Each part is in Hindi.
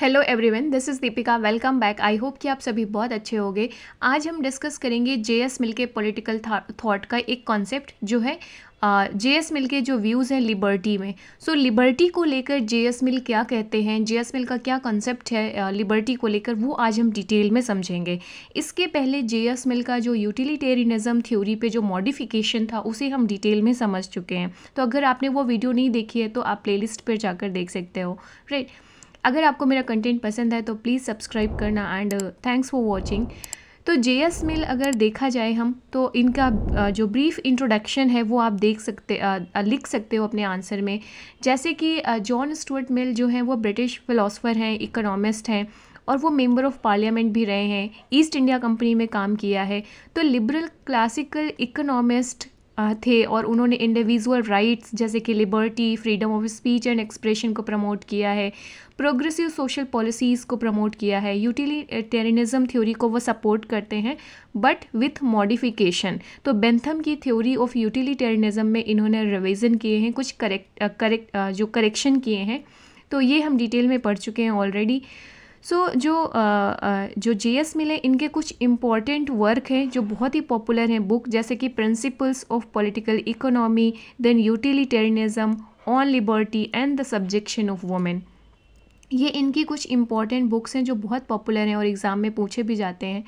Hello everyone this is Deepika welcome back I hope कि आप सभी बहुत अच्छे होंगे। आज हम डिस्कस करेंगे जे एस मिल के पोलिटिकल थाट का एक कॉन्सेप्ट जो है जे एस मिल के जो व्यूज़ हैं लिबर्टी में। सो so, लिबर्टी को लेकर जे एस मिल क्या कहते हैं? जे एस मिल का क्या कॉन्सेप्ट है लिबर्टी को लेकर वो आज हम डिटेल में समझेंगे। इसके पहले जे एस मिल का जो यूटिलिटेरियनिज़म थ्योरी पे जो मॉडिफिकेशन था उसे हम डिटेल में समझ चुके हैं। तो अगर आपने वो वीडियो नहीं देखी है तो आप प्लेलिस्ट पर जाकर देख सकते हो। राइट अगर आपको मेरा कंटेंट पसंद है तो प्लीज़ सब्सक्राइब करना एंड थैंक्स फॉर वॉचिंग तो जे एस मिल अगर देखा जाए हम तो इनका uh, जो ब्रीफ इंट्रोडक्शन है वो आप देख सकते आ, uh, लिख सकते हो अपने आंसर में. जैसे कि जॉन स्टुअर्ट मिल जो हैं वो ब्रिटिश फ़िलासफ़र हैं इकोनॉमिस्ट हैं और वो मेंबर ऑफ़ पार्लियामेंट भी रहे हैं. ईस्ट इंडिया कंपनी में काम किया है. तो लिबरल क्लासिकल इकोनॉमिस्ट थे और उन्होंने इंडिविजुअल राइट्स जैसे कि liberty freedom of speech and expression को प्रमोट किया है प्रोग्रेसिव सोशल पॉलिसीज़ को प्रमोट किया है यूटिलिटेरियनिज्म थ्योरी को वो सपोर्ट करते हैं बट विथ मॉडिफिकेशन तो बेंथम की थ्योरी ऑफ़ यूटिलिटेरियनिज्म में इन्होंने रिविज़न किए हैं, कुछ करेक्ट करेक्ट जो करेक्शन किए हैं तो ये हम डिटेल में पढ़ चुके हैं ऑलरेडी सो so, जो आ, जो जे एस मिले इनके कुछ इंपॉर्टेंट वर्क हैं जो बहुत ही पॉपुलर हैं। बुक जैसे कि principles of political economy then utilitarianism on liberty and the subjection of women ये इनकी कुछ इंपॉर्टेंट बुक्स हैं जो बहुत पॉपुलर हैं और एग्ज़ाम में पूछे भी जाते हैं।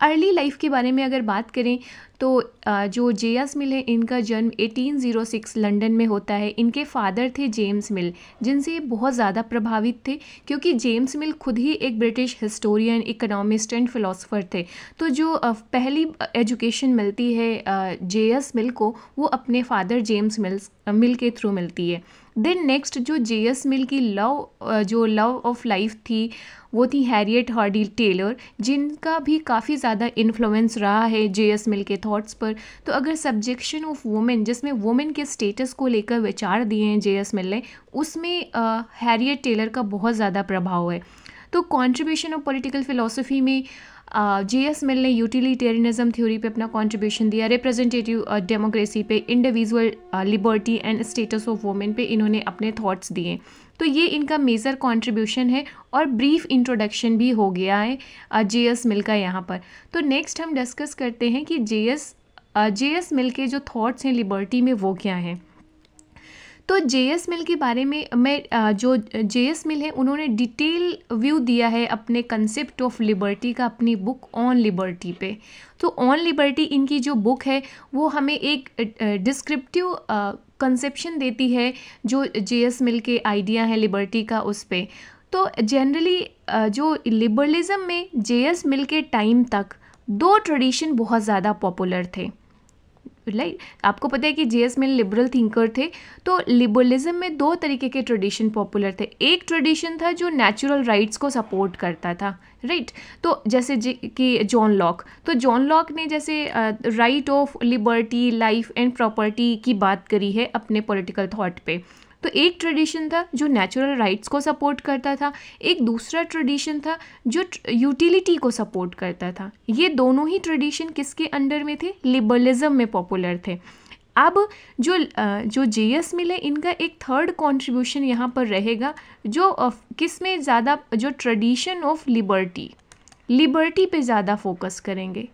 अर्ली लाइफ के बारे में अगर बात करें तो जो जेएस मिल है, इनका जन्म 1806 लंदन में होता है। इनके फादर थे जेम्स मिल, जिनसे ये बहुत ज़्यादा प्रभावित थे, क्योंकि जेम्स मिल खुद ही एक British historian, economist and philosopher थे। तो जो पहली एजुकेशन मिलती है जेएस मिल को, वो अपने फादर जेम्स मिल्स, मिल के थ्रू मिलती है। देन नेक्स्ट जो जे एस मिल की लव जो लव ऑफ़ लाइफ थी, वो थी हैरियट हार्डी टेलर जिनका भी काफ़ी ज़्यादा इन्फ्लुएंस रहा है जे एस मिल के थॉट्स पर। तो अगर सब्जेक्शन ऑफ़ वुमेन जिसमें वुमेन के स्टेटस को लेकर विचार दिए हैं जे एस मिल ने, उसमें हैरियट टेलर का बहुत ज़्यादा प्रभाव है। तो कॉन्ट्रीब्यूशन ऑफ़ पॉलिटिकल फिलोसफी में जे एस मिल ने यूटिलिटेरियनिज्म थ्योरी पे अपना कंट्रीब्यूशन दिया रिप्रेजेंटेटिव डेमोक्रेसी पे individual liberty and status of women पे इन्होंने अपने थॉट्स दिए। तो ये इनका मेजर कंट्रीब्यूशन है और ब्रीफ इंट्रोडक्शन भी हो गया है जे एस मिल का यहाँ पर। तो नेक्स्ट हम डिस्कस करते हैं कि जे एस जे एस मिल के जो थॉट्स हैं लिबर्टी में वो क्या हैं। तो जे एस मिल के बारे में मैं जो जे एस मिल है, उन्होंने डिटेल व्यू दिया है अपने कंसेप्ट ऑफ़ लिबर्टी का, अपनी बुक ऑन लिबर्टी पे। तो ऑन लिबर्टी इनकी जो बुक है, वो हमें एक डिस्क्रिप्टिव कंसेप्शन देती है, जो जे एस मिल के आइडिया है लिबर्टी का उस पर तो जनरली जो लिबरलिज़म में जे एस मिल के टाइम तक, दो ट्रेडिशन बहुत ज़्यादा पॉपुलर थे। राइट आपको पता है कि J S Mill liberal thinker थे तो लिबरलिज्म में दो तरीके के ट्रेडिशन पॉपुलर थे एक ट्रेडिशन था जो नेचुरल राइट्स को सपोर्ट करता था राइट right? तो जैसे कि जॉन लॉक तो जॉन लॉक ने जैसे right of liberty life and property की बात करी है अपने पॉलिटिकल थॉट पे तो एक ट्रेडिशन था जो नेचुरल राइट्स को सपोर्ट करता था, एक दूसरा ट्रेडिशन था जो यूटिलिटी को सपोर्ट करता था। ये दोनों ही ट्रेडिशन किसके अंडर में थे? लिबरलिज्म में पॉपुलर थे। अब जो जो जे एस मिले, इनका एक थर्ड कंट्रीब्यूशन यहाँ पर रहेगा, जो किसमें ज़्यादा, जो ट्रेडिशन ऑफ़ लिबर्टी लिबर्टी पे ज़्यादा फोकस करेंगे।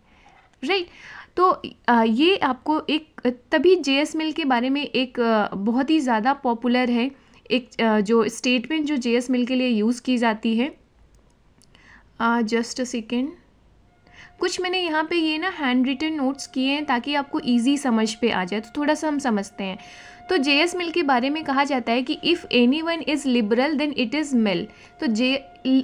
राइट तो ये आपको एक, तभी जे एस मिल के बारे में एक बहुत ही ज़्यादा पॉपुलर है। एक जो स्टेटमेंट जो जे एस मिल के लिए यूज़ की जाती है। जस्ट अ सेकेंड कुछ मैंने यहाँ पे ये ना हैंड रिटन नोट्स किए हैं ताकि आपको इजी समझ पे आ जाए। तो थोड़ा सा हम समझते हैं। तो जे एस मिल के बारे में कहा जाता है कि if anyone is liberal then it is Mill तो जे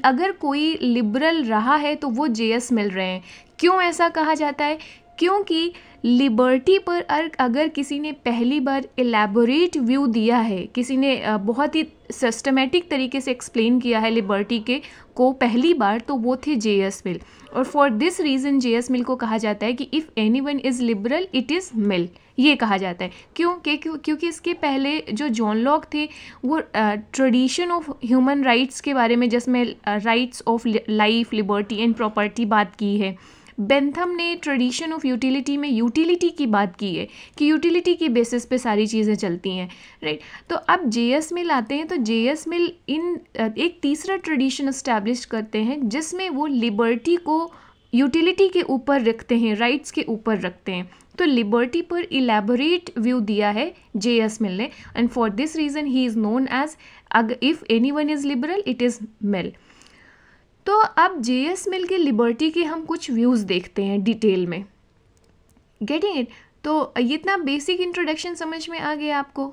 अगर कोई लिबरल रहा है तो वो जे एस मिल रहे हैं। क्यों ऐसा कहा जाता है? क्योंकि लिबर्टी पर अगर किसी ने पहली बार एलेबोरेट व्यू दिया है, किसी ने बहुत ही सिस्टमेटिक तरीके से एक्सप्लेन किया है लिबर्टी के, को पहली बार तो वो थे जे एस मिल और for this reason J S Mill को कहा जाता है कि if anyone is liberal it is Mill ये कहा जाता है। क्यों? क्यों, क्योंकि इसके पहले जो जॉन लॉक थे, वो ट्रेडिशन ऑफ़ ह्यूमन राइट्स के बारे में, जिसमें rights of life liberty and property बात की है। बेंथम ने ट्रेडिशन ऑफ़ यूटिलिटी में यूटिलिटी की बात की है कि यूटिलिटी की बेसिस पे सारी चीज़ें चलती हैं राइट तो अब जे एस मिल आते हैं तो जे एस मिल इन, एक तीसरा ट्रेडिशन इस्टेब्लिश करते हैं, जिसमें वो लिबर्टी को यूटिलिटी के ऊपर रखते हैं राइट्स के ऊपर रखते हैं। तो लिबर्टी पर इलेबोरेट व्यू दिया है जे एस मिल ने and for this reason he is known as अगर if anyone is liberal it is Mill तो अब जे एस मिल के लिबर्टी के हम कुछ व्यूज़ देखते हैं डिटेल में। गेटिंग इट तो ये इतना बेसिक इंट्रोडक्शन समझ में आ गया आपको?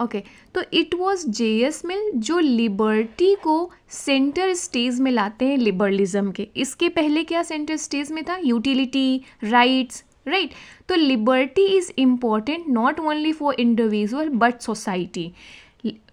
ओके okay, तो it was J S Mill जो लिबर्टी को सेंटर स्टेज में लाते हैं लिबरलिज्म के। इसके पहले क्या सेंटर स्टेज में था? यूटिलिटी राइट्स राइट तो liberty is important not only for individual but society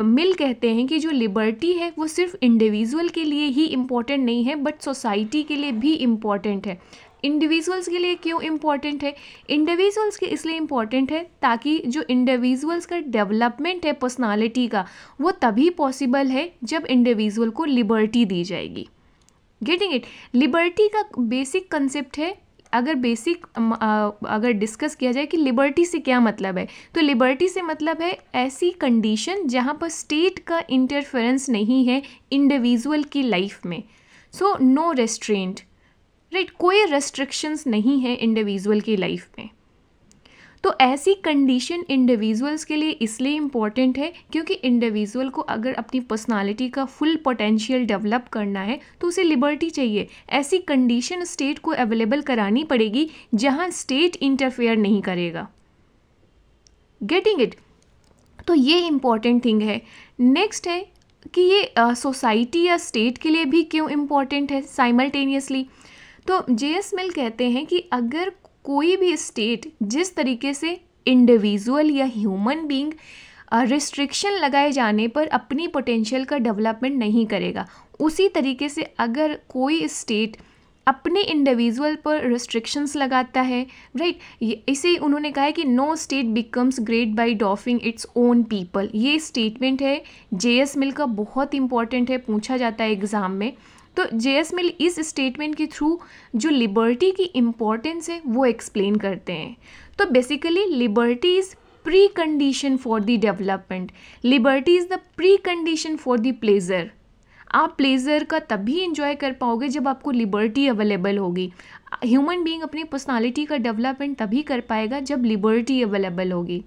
Mill कहते हैं कि जो लिबर्टी है, वो सिर्फ़ इंडिविजुअल के लिए ही इंपॉर्टेंट नहीं है बट सोसाइटी के लिए भी इंपॉर्टेंट है। इंडिविजुअल्स के लिए क्यों इंपॉर्टेंट है? इंडिविजुअल्स के इसलिए इंपॉर्टेंट है ताकि जो इंडिविजुअल्स का डेवलपमेंट है पर्सनालिटी का, वो तभी पॉसिबल है जब इंडिविजुअल को लिबर्टी दी जाएगी। गेटिंग इट लिबर्टी का बेसिक कंसेप्ट है अगर बेसिक अगर डिस्कस किया जाए कि लिबर्टी से क्या मतलब है तो लिबर्टी से मतलब है ऐसी कंडीशन जहाँ पर स्टेट का इंटरफेरेंस नहीं है इंडिविजुअल की लाइफ में। सो नो रेस्ट्रेंट राइट कोई रेस्ट्रिक्शंस नहीं है इंडिविजुअल की लाइफ में। तो ऐसी कंडीशन इंडिविजुअल्स के लिए इसलिए इंपॉर्टेंट है क्योंकि इंडिविजुअल को अगर अपनी पर्सनालिटी का फुल पोटेंशियल डेवलप करना है तो उसे लिबर्टी चाहिए। ऐसी कंडीशन स्टेट को अवेलेबल करानी पड़ेगी जहाँ स्टेट इंटरफेयर नहीं करेगा। गेटिंग इट तो ये इंपॉर्टेंट थिंग है। नेक्स्ट है कि ये सोसाइटी uh, या स्टेट के लिए भी क्यों इंपॉर्टेंट है साइमल्टेनियसली तो जे एस मिल कहते हैं कि अगर कोई भी स्टेट जिस तरीके से इंडिविजुअल या ह्यूमन बींग रिस्ट्रिक्शन लगाए जाने पर अपनी पोटेंशियल का डेवलपमेंट नहीं करेगा। उसी तरीके से अगर कोई स्टेट अपने इंडिविजुअल पर रिस्ट्रिक्शंस लगाता है राइट? इसे उन्होंने कहा है कि no state becomes great by dwarfing its own people ये स्टेटमेंट है जे एस मिल का बहुत इंपॉर्टेंट है, पूछा जाता है एग्ज़ाम में। तो जे एस मिल इस स्टेटमेंट के थ्रू जो लिबर्टी की इम्पोर्टेंस है, वो एक्सप्लेन करते हैं। तो basically liberty is precondition for the development liberty is the precondition for the pleasure आप प्लेजर का तभी इंजॉय कर पाओगे जब आपको लिबर्टी अवेलेबल होगी। ह्यूमन बीइंग अपनी पर्सनालिटी का डेवलपमेंट तभी कर पाएगा जब लिबर्टी अवेलेबल होगी।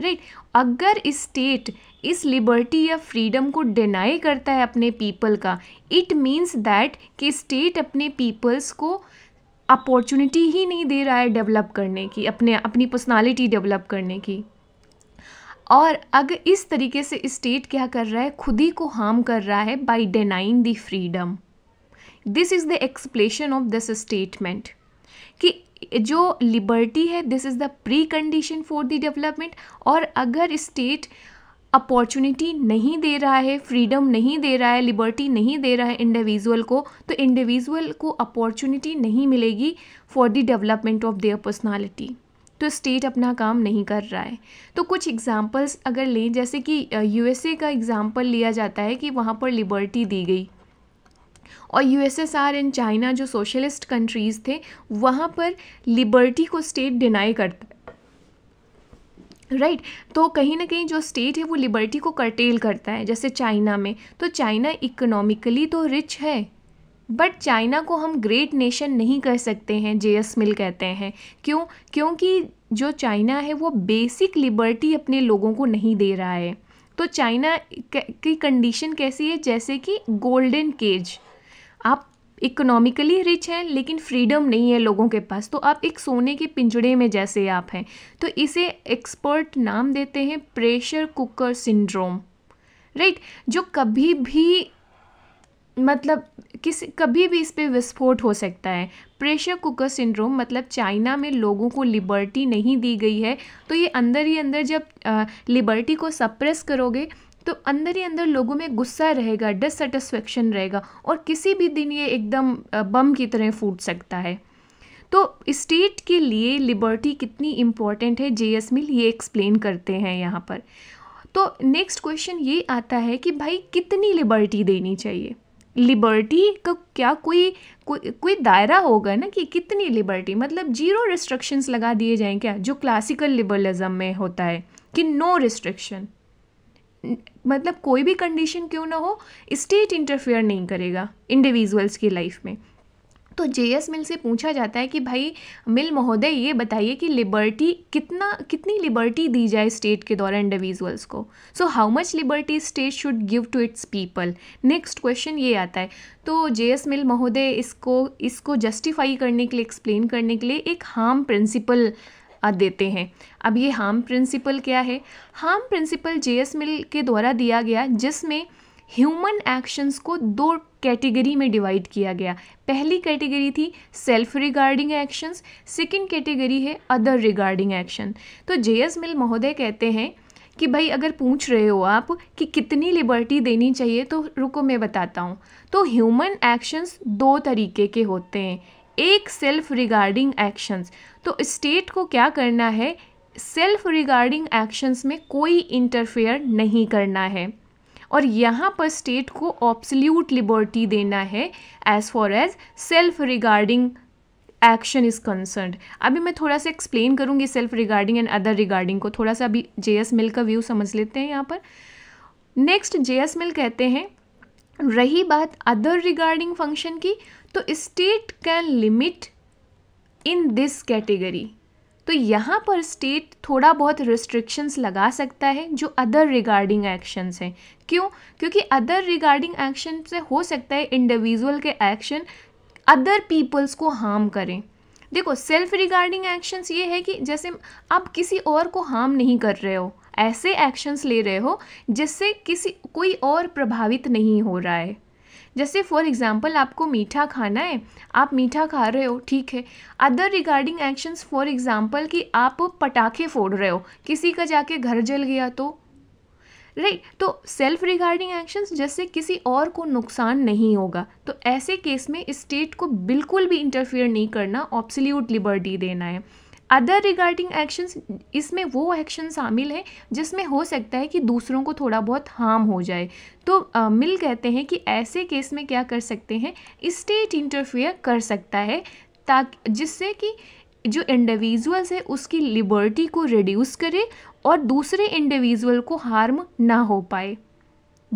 Right right? अगर स्टेट इस लिबर्टी या फ्रीडम को डिनाई करता है अपने पीपल का इट मीन्स दैट कि स्टेट अपने पीपल्स को अपॉर्चुनिटी ही नहीं दे रहा है डेवलप करने की, अपने, अपनी पर्सनालिटी डेवलप करने की। और अगर इस तरीके से स्टेट क्या कर रहा है? खुद ही को हार्म कर रहा है by denying the freedom this is the explanation of this statement कि जो लिबर्टी है this is the precondition for the development और अगर स्टेट अपॉर्चुनिटी नहीं दे रहा है फ्रीडम नहीं दे रहा है लिबर्टी नहीं दे रहा है इंडिविजुअल को तो इंडिविजुअल को अपॉर्चुनिटी नहीं मिलेगी for the development of their personality तो स्टेट अपना काम नहीं कर रहा है। तो कुछ एग्जांपल्स अगर लें, जैसे कि यूएसए का एग्जांपल लिया जाता है कि वहाँ पर लिबर्टी दी गई। और यूएसएसआर एंड चाइना जो सोशलिस्ट कंट्रीज़ थे, वहाँ पर लिबर्टी को स्टेट डिनाई करता राइट right. तो कहीं ना कहीं जो स्टेट है, वो लिबर्टी को कर्टेल करता है। जैसे चाइना में तो चाइना इकोनॉमिकली तो रिच है बट चाइना को हम ग्रेट नेशन नहीं कह सकते हैं जे एस मिल कहते हैं। क्यों? क्योंकि जो चाइना है, वो बेसिक लिबर्टी अपने लोगों को नहीं दे रहा है। तो चाइना की कंडीशन कैसी है? जैसे कि गोल्डन केज आप इकोनॉमिकली रिच हैं, लेकिन फ्रीडम नहीं है लोगों के पास तो आप एक सोने के पिंजड़े में जैसे आप हैं तो इसे एक्सपर्ट नाम देते हैं प्रेशर कुकर सिंड्रोम राइट जो कभी भी मतलब किसी, कभी भी इस पर विस्फोट हो सकता है। प्रेशर कुकर सिंड्रोम मतलब चाइना में लोगों को लिबर्टी नहीं दी गई है तो ये अंदर ही अंदर जब लिबर्टी को सप्रेस करोगे तो अंदर ही अंदर लोगों में गुस्सा रहेगा डिससेटिस्फेक्शन रहेगा और किसी भी दिन ये एकदम बम की तरह फूट सकता है। तो स्टेट के लिए लिबर्टी कितनी इंपॉर्टेंट है जे एस मिल ये एक्सप्लेन करते हैं यहाँ पर। तो नेक्स्ट क्वेश्चन ये आता है कि भाई कितनी लिबर्टी देनी चाहिए? लिबर्टी का क्या कोई कोई कोई दायरा होगा ना कि कितनी लिबर्टी मतलब ज़ीरो रिस्ट्रिक्शंस लगा दिए जाएँ क्या, जो क्लासिकल लिबरलिज्म में होता है, कि नो रिस्ट्रिक्शन मतलब कोई भी कंडीशन क्यों ना हो स्टेट इंटरफेयर नहीं करेगा इंडिविजुअल्स की लाइफ में। तो जे एस मिल से पूछा जाता है कि भाई मिल महोदय, ये बताइए कि लिबर्टी कितना, कितनी लिबर्टी दी जाए स्टेट के द्वारा इंडिविजुअल्स को? So how much liberty state should give to its people next question ये आता है। तो जे एस मिल महोदय, इसको इसको जस्टिफाई करने के लिए एक्सप्लेन करने के लिए एक हार्म प्रिंसिपल देते हैं। अब ये हार्म प्रिंसिपल क्या है? Harm principle J S Mill के द्वारा दिया गया, जिसमें ह्यूमन एक्शंस को दो कैटेगरी में डिवाइड किया गया। पहली कैटेगरी थी self regarding actions, second category है अदर रिगार्डिंग एक्शन। तो जे एस मिल महोदय कहते हैं कि भाई, अगर पूछ रहे हो आप कि कितनी लिबर्टी देनी चाहिए तो रुको मैं बताता हूँ। तो ह्यूमन एक्शंस दो तरीके के होते हैं। एक सेल्फ रिगार्डिंग एक्शंस तो स्टेट को क्या करना है? सेल्फ रिगार्डिंग एक्शंस में कोई इंटरफेयर नहीं करना है। और यहाँ पर स्टेट को ऑप्सल्यूट लिबर्टी देना है as far as self regarding action is concern अभी मैं थोड़ा सा एक्सप्लेन करूँगी self regarding and other regarding को। थोड़ा सा अभी जे एस मिल का व्यू समझ लेते हैं यहाँ पर। नेक्स्ट जे एस मिल कहते हैं, रही बात अदर रिगार्डिंग फ़ंक्शन की तो state can limit in this category तो यहाँ पर स्टेट थोड़ा बहुत रिस्ट्रिक्शंस लगा सकता है जो अदर रिगार्डिंग एक्शंस हैं। क्यों? क्योंकि अदर रिगार्डिंग एक्शन से हो सकता है इंडिविजुअल के एक्शन अदर पीपल्स को हार्म करें। देखो सेल्फ रिगार्डिंग एक्शंस ये है कि जैसे आप किसी और को हार्म नहीं कर रहे हो, ऐसे एक्शंस ले रहे हो जिससे किसी, कोई और प्रभावित नहीं हो रहा है। जैसे फॉर एग्ज़ाम्पल आपको मीठा खाना है, आप मीठा खा रहे हो, ठीक है। Other regarding actions for example कि आप पटाखे फोड़ रहे हो, किसी का जाके घर जल गया तो। राइट तो सेल्फ रिगार्डिंग एक्शंस जैसे किसी और को नुकसान नहीं होगा। तो ऐसे केस में स्टेट को बिल्कुल भी इंटरफियर नहीं करना ऑप्सल्यूट लिबर्टी देना है। अदर रिगार्डिंग एक्शंस इसमें वो एक्शन शामिल है जिसमें हो सकता है कि दूसरों को थोड़ा बहुत हार्म हो जाए। तो आ, मिल कहते हैं कि ऐसे केस में क्या कर सकते हैं? स्टेट इंटरफेयर कर सकता है ताकि जिससे कि जो इंडिविजुअल्स है उसकी लिबर्टी को रिड्यूस करे और दूसरे इंडिविजुअल को हार्म ना हो पाए।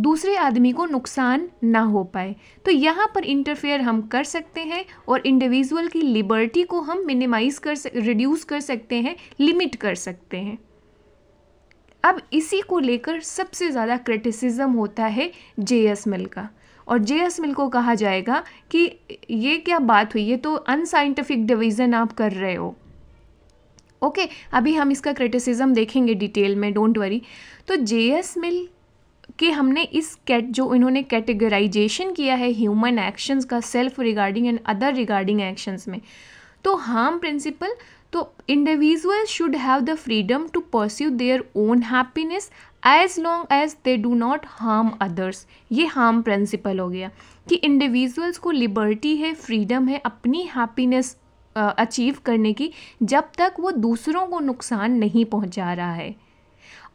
दूसरे आदमी को नुकसान ना हो पाए। तो यहाँ पर इंटरफेयर हम कर सकते हैं और इंडिविजुअल की लिबर्टी को हम मिनिमाइज कर रिड्यूस कर सकते हैं लिमिट कर सकते हैं। अब इसी को लेकर सबसे ज़्यादा क्रिटिसिज्म होता है जे एस मिल का। और जे एस मिल को कहा जाएगा कि ये क्या बात हुई? ये तो अनसाइंटिफिक डिवीज़न आप कर रहे हो। ओके okay, अभी हम इसका क्रिटिसिज्म देखेंगे डिटेल में डोंट वरी तो जे एस मिल कि हमने इस कैट, जो इन्होंने कैटेगराइजेशन किया है ह्यूमन एक्शंस का self regarding and other regarding actions में तो हार्म प्रिंसिपल तो individual should have the freedom to pursue their own happiness as long as they do not harm others ये हार्म प्रिंसिपल हो गया कि इंडिविजुअल्स को लिबर्टी है फ्रीडम है अपनी हैप्पीनेस अचीव करने की, जब तक वो दूसरों को नुकसान नहीं पहुँचा रहा है।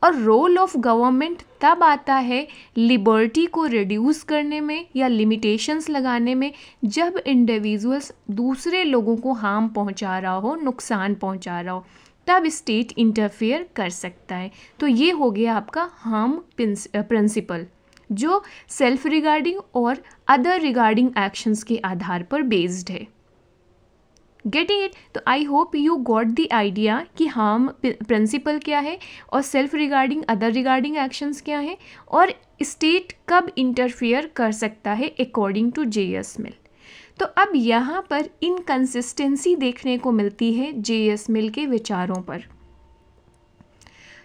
और रोल ऑफ़ गवर्नमेंट तब आता है लिबर्टी को रिड्यूस करने में या लिमिटेशंस लगाने में जब इंडिविजुअल्स दूसरे लोगों को हार्म पहुँचा रहा हो, नुकसान पहुँचा रहा हो, तब स्टेट इंटरफेयर कर सकता है। तो ये हो गया आपका हार्म प्रिंसिपल जो सेल्फ रिगार्डिंग और अदर रिगार्डिंग एक्शंस के आधार पर बेस्ड है। गेटिंग इट तो I hope you got the idea कि हार्म प्रिंसिपल क्या है और self regarding other regarding actions क्या हैं और स्टेट कब इंटरफियर कर सकता है according to J S Mill तो अब यहाँ पर इनकन्सिस्टेंसी देखने को मिलती है जे एस मिल के विचारों पर.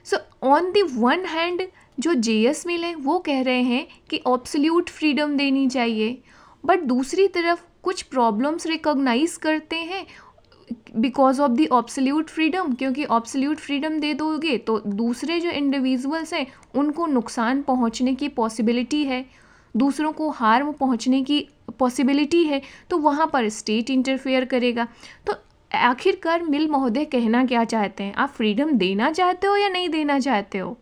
So on the one hand जो जे एस मिल है, वो कह रहे हैं कि ऑब्सल्यूट फ्रीडम देनी चाहिए बट दूसरी तरफ़ कुछ प्रॉब्लम्स रिकॉग्नाइज करते हैं because of the absolute freedom क्योंकि ऑप्सल्यूट फ्रीडम दे दोगे तो दूसरे जो इंडिविजुअल्स हैं, उनको नुकसान पहुँचने की पॉसिबिलिटी है। दूसरों को हार्म पहुँचने की पॉसिबिलिटी है तो वहाँ पर स्टेट इंटरफेयर करेगा। तो आखिरकार मिल महोदय कहना क्या चाहते हैं? आप फ्रीडम देना चाहते हो या नहीं देना चाहते हो?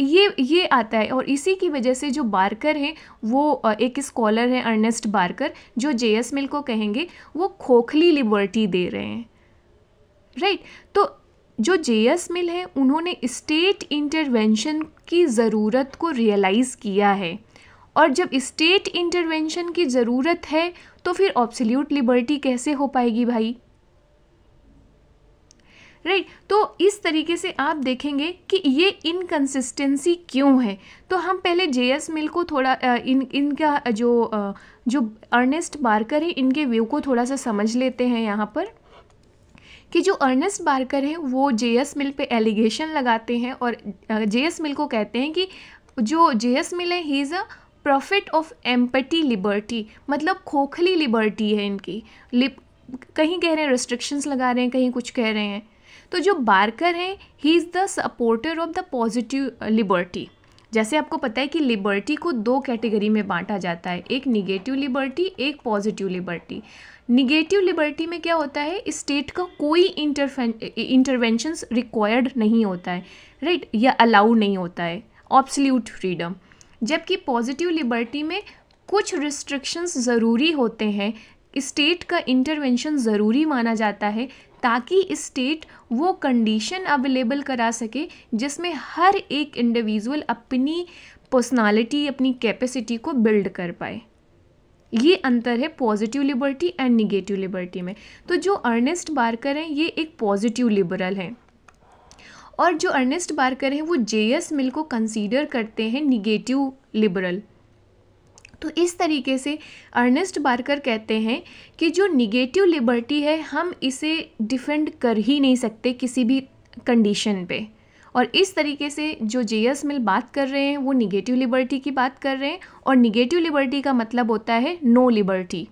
ये ये आता है और इसी की वजह से जो बारकर हैं, वो एक स्कॉलर हैं अर्नेस्ट बारकर जो जे एस मिल को कहेंगे, वो खोखली लिबर्टी दे रहे हैं। Right right? तो जो जे एस मिल है, उन्होंने स्टेट इंटरवेंशन की ज़रूरत को रियलाइज़ किया है। और जब स्टेट इंटरवेंशन की ज़रूरत है तो फिर ऑब्सोल्यूट लिबर्टी कैसे हो पाएगी भाई? Right right? तो इस तरीके से आप देखेंगे कि ये इनकन्सिस्टेंसी क्यों है? तो हम पहले जे एस मिल को थोड़ा इन, इनका जो जो अर्नेस्ट बारकर है, इनके व्यू को थोड़ा सा समझ लेते हैं यहाँ पर कि जो अर्नेस्ट बारकर है, वो जे एस मिल पे एलिगेशन लगाते हैं और जे एस मिल को कहते हैं कि जो जे एस मिल है he is a prophet of empty liberty मतलब खोखली लिबर्टी है इनकी। लिप कहीं कह रहे हैं रिस्ट्रिक्शंस लगा रहे हैं, कहीं कुछ कह रहे हैं। तो जो बारकर हैं he is the supporter of the positive liberty जैसे आपको पता है कि लिबर्टी को दो कैटेगरी में बांटा जाता है, एक निगेटिव लिबर्टी एक पॉजिटिव लिबर्टी निगेटिव लिबर्टी में क्या होता है? स्टेट का कोई इंटरवेंशंस रिक्वायर्ड नहीं होता है राइट right? या अलाउड नहीं होता है ऑब्सल्यूट फ्रीडम जबकि पॉजिटिव लिबर्टी में कुछ रिस्ट्रिक्शंस ज़रूरी होते हैं स्टेट का इंटरवेंशन ज़रूरी माना जाता है ताकि स्टेट वो कंडीशन अवेलेबल करा सके, जिसमें हर एक इंडिविजुअल अपनी पर्सनालिटी अपनी कैपेसिटी को बिल्ड कर पाए। ये अंतर है positive liberty and negative liberty में। तो जो अर्नेस्ट बारकर हैं, ये एक पॉजिटिव लिबरल हैं। और जो अर्नेस्ट बारकर हैं, वो जे एस मिल को कंसीडर करते हैं निगेटिव लिबरल तो इस तरीके से अर्नेस्ट बारकर कहते हैं कि जो निगेटिव लिबर्टी है, हम इसे डिफेंड कर ही नहीं सकते किसी भी कंडीशन पे। और इस तरीके से जो जे एस मिल बात कर रहे हैं, वो निगेटिव लिबर्टी की बात कर रहे हैं और निगेटिव लिबर्टी का मतलब होता है नो लिबर्टी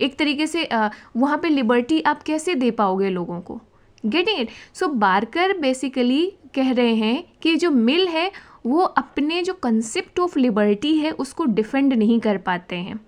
एक तरीके से वहाँ पे लिबर्टी आप कैसे दे पाओगे लोगों को? Getting it so Barker basically कह रहे हैं कि जो मिल है वो अपने जो कंसेप्ट ऑफ़ लिबर्टी है, उसको डिफेंड नहीं कर पाते हैं।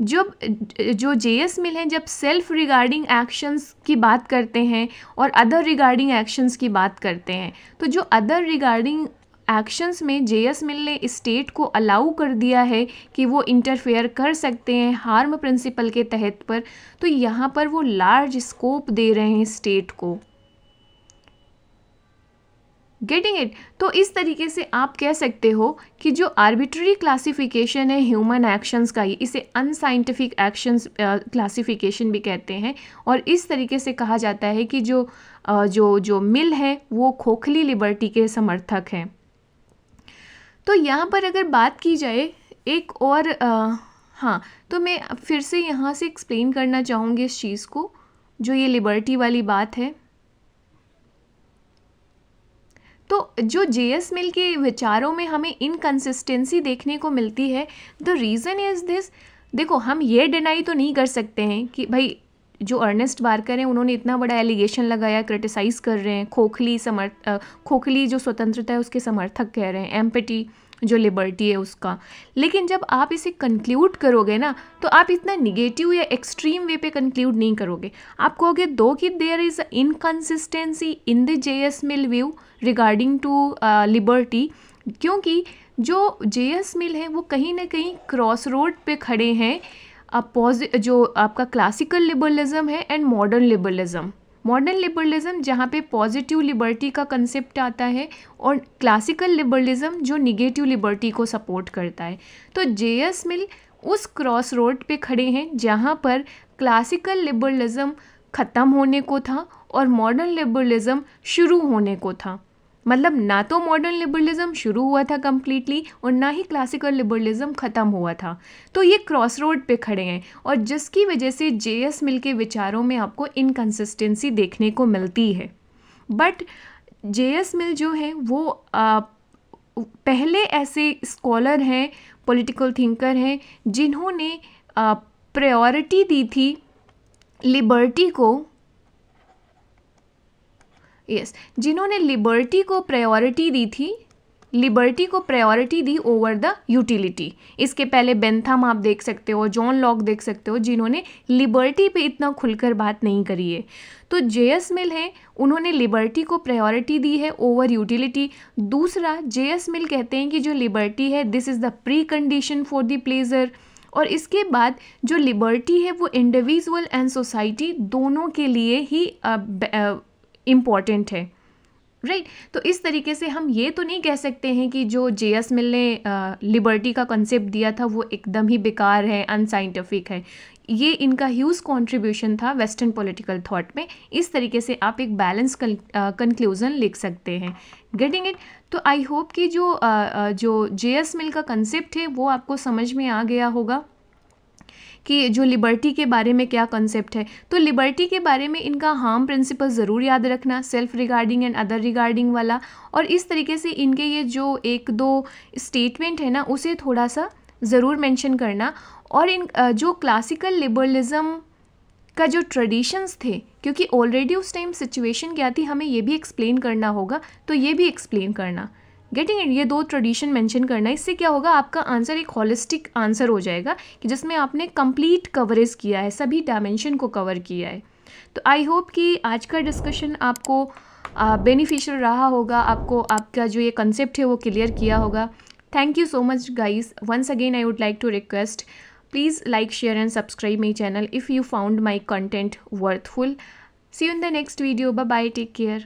जब, जो जे एस मिल हैं, जब सेल्फ रिगार्डिंग एक्शंस की बात करते हैं और अदर रिगार्डिंग एक्शंस की बात करते हैं तो जो अदर रिगार्डिंग एक्शंस में जे एस मिल ने स्टेट को अलाउ कर दिया है कि वो इंटरफेयर कर सकते हैं हार्म प्रिंसिपल के तहत पर तो यहाँ पर वो लार्ज स्कोप दे रहे हैं स्टेट को। गेटिंग इट तो इस तरीके से आप कह सकते हो कि जो आर्बिट्री क्लासिफिकेशन है ह्यूमन एक्शंस का ही इसे अनसाइंटिफिक एक्शंस क्लासिफिकेशन भी कहते हैं। और इस तरीके से कहा जाता है कि जो uh, जो जो मिल है वो खोखली लिबर्टी के समर्थक हैं। तो यहाँ पर अगर बात की जाए एक और आ, हाँ तो मैं फिर से यहाँ से एक्सप्लेन करना चाहूँगी इस चीज़ को जो ये लिबर्टी वाली बात है। तो जो जे एस मिल के विचारों में हमें इनकन्सिस्टेंसी देखने को मिलती है द रीज़न इज़ दिस देखो, हम ये डिनाई तो नहीं कर सकते हैं कि भाई, जो अर्नेस्ट बारकर हैं, उन्होंने इतना बड़ा एलिगेशन लगाया क्रिटिसाइज़ कर रहे हैं, खोखली समर्थ खोखली जो स्वतंत्रता है, उसके समर्थक कह रहे हैं एम्पटी जो लिबर्टी है उसका। लेकिन जब आप इसे कंक्लूड करोगे ना तो आप इतना निगेटिव या एक्सट्रीम वे पे कंक्लूड नहीं करोगे। आप कहोगे, दो कि there is a inconsistency in the J S Mill view regarding to liberty क्योंकि जो जे एस मिल है, वो कहीं ना कहीं क्रॉस रोड पे खड़े हैं। अपोजि, जो आपका क्लासिकल लिबरलिज्म है and modern liberalism modern liberalism, जहाँ पे पॉजिटिव लिबर्टी का कंसेप्ट आता है और क्लासिकल लिबरलिज्म जो निगेटिव लिबर्टी को सपोर्ट करता है। तो जे एस मिल उस क्रॉस रोड पे खड़े हैं, जहाँ पर क्लासिकल लिबरलिज्म ख़त्म होने को था और मॉडर्न लिबरलिज्म शुरू होने को था। मतलब ना तो मॉडर्न लिबरलिज्म शुरू हुआ था कम्प्लीटली और ना ही क्लासिकल लिबरलिज्म ख़त्म हुआ था। तो ये क्रॉस रोड पे खड़े हैं और जिसकी वजह से जे एस मिल के विचारों में आपको इनकन्सिस्टेंसी देखने को मिलती है। बट जे एस मिल जो है वो आ, पहले ऐसे स्कॉलर हैं पॉलिटिकल थिंकर हैं जिन्होंने प्रायोरिटी दी थी लिबर्टी को यस जिन्होंने लिबर्टी को प्रायोरिटी दी थी लिबर्टी को प्रायोरिटी दी ओवर द यूटिलिटी इसके पहले बेंथम आप देख सकते हो जॉन लॉक देख सकते हो, जिन्होंने लिबर्टी पे इतना खुलकर बात नहीं करी है। तो जे एस मिल है, उन्होंने लिबर्टी को प्रायोरिटी दी है ओवर यूटिलिटी दूसरा जे एस मिल कहते हैं कि जो लिबर्टी है this is the precondition for the pleasure और इसके बाद जो लिबर्टी है, वो इंडिविजुअल एंड सोसाइटी दोनों के लिए ही इंपॉर्टेंट है राइट right? तो इस तरीके से हम ये तो नहीं कह सकते हैं कि जो जे एस मिल ने लिबर्टी का कंसेप्ट दिया था वो एकदम ही बेकार है अनसाइंटिफिक है। ये इनका ह्यूज कंट्रीब्यूशन था वेस्टर्न पॉलिटिकल थॉट में। इस तरीके से आप एक बैलेंस कंक्लूजन लिख सकते हैं। गेटिंग इट तो आई होप कि जो uh, जो जे एस मिल का कंसेप्ट है वो आपको समझ में आ गया होगा। कि जो लिबर्टी के बारे में क्या कंसेप्ट है तो लिबर्टी के बारे में इनका हार्म प्रिंसिपल ज़रूर याद रखना self regarding and other regarding वाला। और इस तरीके से इनके ये जो एक दो स्टेटमेंट है ना, उसे थोड़ा सा ज़रूर मेंशन करना। और इन जो क्लासिकल लिबरलिज़म का जो ट्रेडिशंस थे, क्योंकि ऑलरेडी उस टाइम सिचुएशन क्या थी, हमें ये भी एक्सप्लेन करना होगा तो ये भी एक्सप्लेन करना। गेटिंग इट ये दो ट्रेडिशन मेंशन करना है। इससे क्या होगा, आपका आंसर एक हॉलिस्टिक आंसर हो जाएगा कि जिसमें आपने कंप्लीट कवरेज किया है, सभी डायमेंशन को कवर किया है। तो आई होप कि आज का डिस्कशन आपको बेनिफिशियल रहा होगा, आपको, आपका जो ये कंसेप्ट है वो क्लियर किया होगा। Thank you so much guys once again I would like to request please like share and subscribe my channel if you found my content worthful see you in the next video bye take care